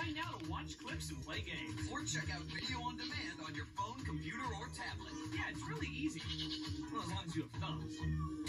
Right now to watch clips and play games. Or check out video on demand on your phone, computer, or tablet. Yeah, it's really easy. Well, as long as you have thumbs.